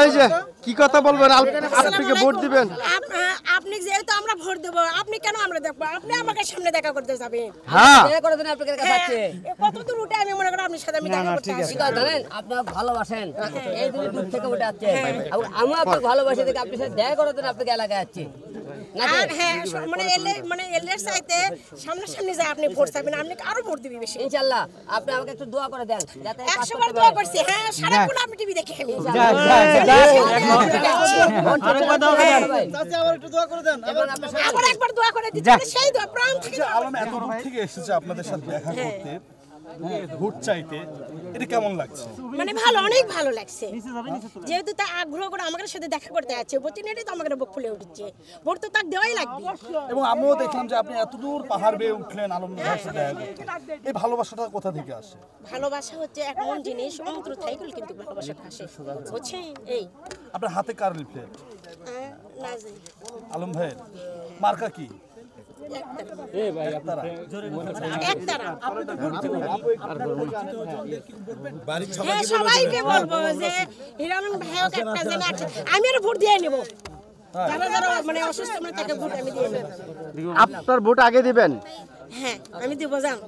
এই যে কি কথা বলবেন? আপনাকে আপনি ভোট দিবেন। আপনি যেহেতু আমরা ভোট দেবো আপনি কেন আমরা দেখব? আপনি আমাকে সামনে দেখা করতে যাবেন। হ্যাঁ। দেখা করে দেন আপনাদের কাছে হ্যাঁ, কত দূর উঠে আমি মনে করি আপনার সাথে আমি দেখা করতে আসি জানেন আপনারা ভালোবাসেন। এই দূর দূর থেকে উঠে আসছে আমি আপনাকে ভালোবাসি দেখে আপনি সাথে দেখা করে দেন আপনাকে এলাকায় আসছে। আর হ্যাঁ মানে এলে মানে এলের চাইতে সামনাসামনি আপনি ভোট চাইবেন আপনি আরও ভোট দিবি বেশি? ইনশাআল্লাহ আপনি আমাকে একটু দোয়া করে দেন যাতে বার দোয়া করছি হ্যাঁ সারাক্ষণ আপনি টিভি দেখে সাথে- আবার একবার দোয়া করে দিচ্ছি। সেই দোয়া প্রাণ থেকে দোয়া আমরা এত দূর থেকে এসেছে আপনাদের সাথে দেখা করতে। হ্যাঁ, ভোট চাইতে এটা কেমন লাগছে? মানে ভালো অনেক ভালো লাগছে। যেহেতু তা আগ্রহ করে আমাদের সাথে দেখা করতে যাচ্ছে প্রতিনিয়ত তো আমাদের বুক ফুলে উঠছে। ভোট তো তাক দেওয়াই লাগবে। এবং আমিও দেখলাম যে আপনি এত দূর পাহাড় বেয়ে উঠলেন সাথে এই ভালোবাসাটা কোথা থেকে আসে? ভালোবাসা হচ্ছে এমন জিনিস অন্তর কিন্তু ভালোবাসাটা আসে বুঝছেন? এই। আপনার হাতে কার লিফলেট। আলম ভাইয়ের। মার্কা কি? সবাইকে বলব যে হিরানন ভাইওক একটা যেন আছে আমি আর ভোট দিয়ে নেব যারা যারা অসুস্থ ভোট আমি আপনার ভোট আগে দিবেন? হ্যাঁ আমি দিব যান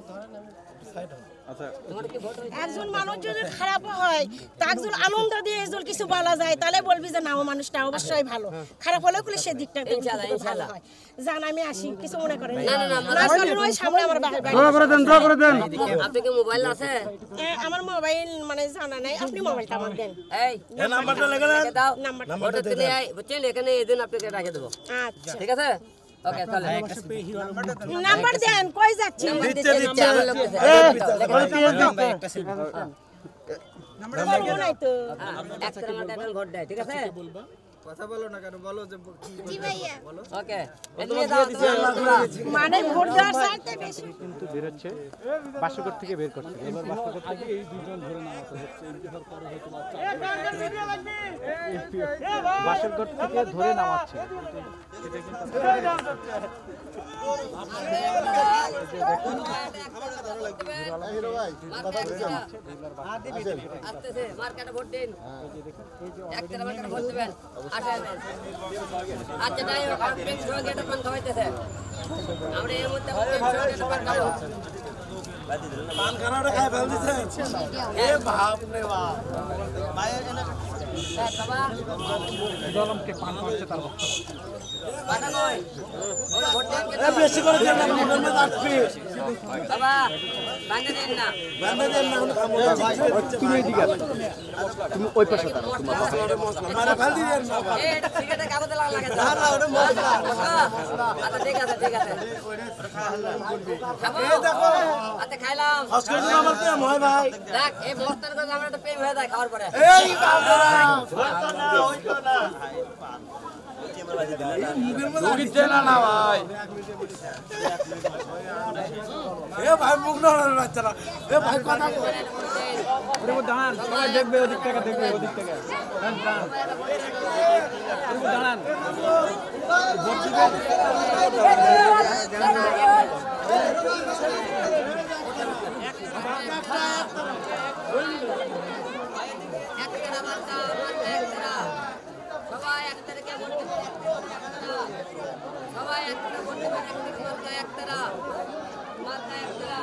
একজন মানুষ যদি খারাপ হয় তা একজন আনন্দ দিয়ে একজন কিছু বলা যায় তাহলে বলবি যে না ও মানুষটা অবশ্যই ভালো। খারাপ হলেও খুলে সে দিকটা ভালো হয়। জান আমি আসি কিছু মনে করেন না, না, না, না চলুন ওই সামনে আমার বাড়ি। বাড়ি। করে দেন দোয়া করে দেন। আপনি কি মোবাইল আছে? আমার মোবাইল মানে জানা নাই। আপনি মোবাইলটা আমার দেন। এই নাম্বারটা লেখে দাও। নাম্বারটা। দিলে এই, বুঝছেন? এখানে এই দিন আপনাকে রেখে দেবো। আচ্ছা। ঠিক আছে? ওকে তাহলে নাম্বার দেন কই যাচ্ছি দিচ্ছে দিচ্ছে আমার লোক দিচ্ছে। বলব নাই তো। একটা নাম্বার একটা ভোট দেয় ঠিক আছে? ওকে এদিকে দাও মানে ভোট দেওয়ার চাইতে বেশি। কিন্তু বের হচ্ছে। বাসকর থেকে বের করছে। এবার থেকে ধরে নামাচ্ছে আচ্ছা যাই হোক আমরা এর মধ্যে পেন সঙ্গে একটা পান খাব হ্যাঁ, বাবা, জলমকে পান করছে তার বক্তব্য পাঠা কই? ওরা ভোট দেন কেন? বাবা, ভাঙে না। তুমি এদিকে তুমি ওই পাশে দাঁড়াও এই, এটা সিগারেটের কাগজে লাগা লাগে তো। আচ্ছা, ঠিক আছে, ঠিক আছে। খাব? আচ্ছা, খাইলাম। দেখ, এই বস্তার কথা আমার একটা প্রেম হয়ে যায় খাওয়ার পরে। দাঁড়ান সবাই দেখবে ওদিক থেকে দেখবে ওদিক থেকে। দাঁড়ান একতারা কেমন সবাই একতারা বলতে একতারা। মার্কা একতারা।